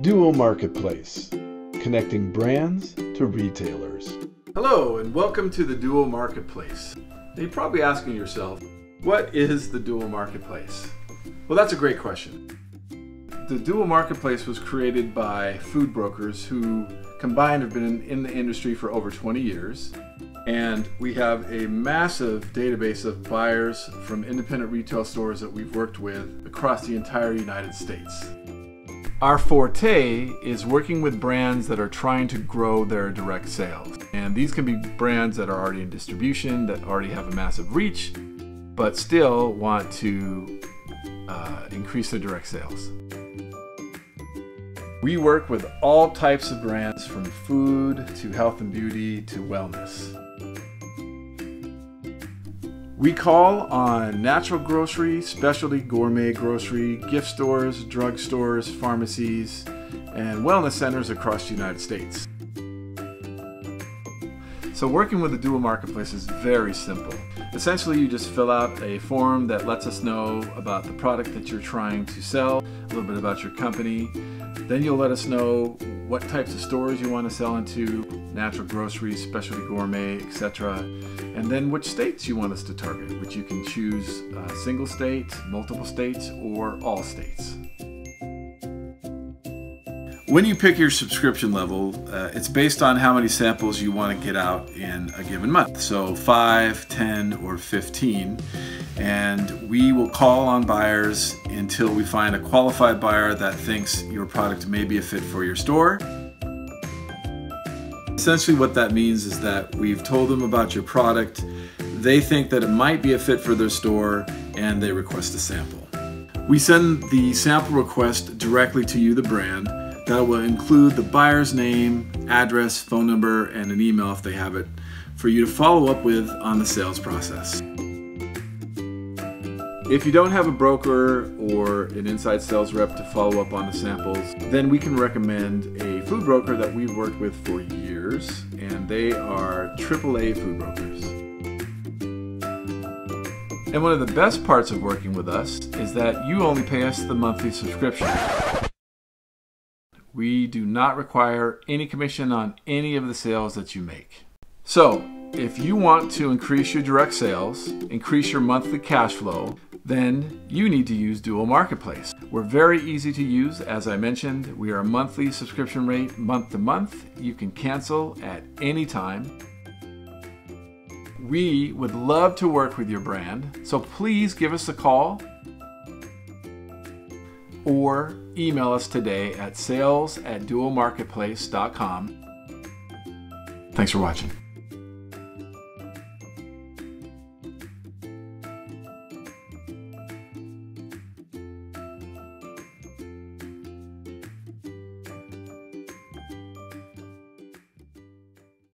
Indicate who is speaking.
Speaker 1: Duo Marketplace, connecting brands to retailers.
Speaker 2: Hello, and welcome to the Duo Marketplace. You're probably asking yourself, what is the Duo Marketplace? Well, that's a great question. The Duo Marketplace was created by food brokers who combined have been in the industry for over 20 years. And we have a massive database of buyers from independent retail stores that we've worked with across the entire United States. Our forte is working with brands that are trying to grow their direct sales. And these can be brands that are already in distribution, that already have a massive reach, but still want to uh, increase their direct sales. We work with all types of brands from food to health and beauty to wellness. We call on natural grocery, specialty gourmet grocery, gift stores, drug stores, pharmacies, and wellness centers across the United States. So working with the Duo Marketplace is very simple. Essentially, you just fill out a form that lets us know about the product that you're trying to sell, a little bit about your company. Then you'll let us know what types of stores you want to sell into, natural groceries, specialty gourmet, etc. And then which states you want us to target, which you can choose uh, single state, multiple states, or all states. When you pick your subscription level, uh, it's based on how many samples you want to get out in a given month. So 5, 10, or 15. And we will call on buyers until we find a qualified buyer that thinks your product may be a fit for your store. Essentially what that means is that we've told them about your product, they think that it might be a fit for their store, and they request a sample. We send the sample request directly to you, the brand, that will include the buyer's name, address, phone number, and an email if they have it for you to follow up with on the sales process. If you don't have a broker or an inside sales rep to follow up on the samples, then we can recommend a food broker that we've worked with for years, and they are AAA food brokers. And one of the best parts of working with us is that you only pay us the monthly subscription. We do not require any commission on any of the sales that you make. So, if you want to increase your direct sales, increase your monthly cash flow, then you need to use Duo Marketplace. We're very easy to use. As I mentioned, we are a monthly subscription rate month to month. You can cancel at any time. We would love to work with your brand, so please give us a call or email us today at sales at duomarketplace.com. Thanks for watching.